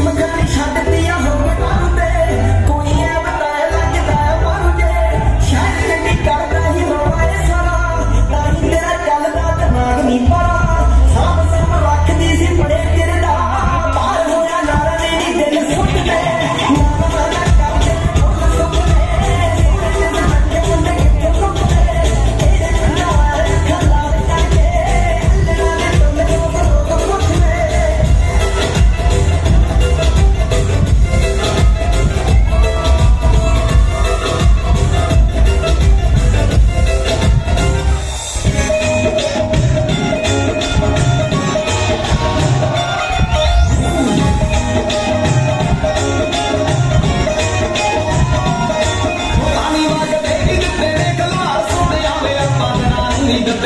Hindi magaling siya You.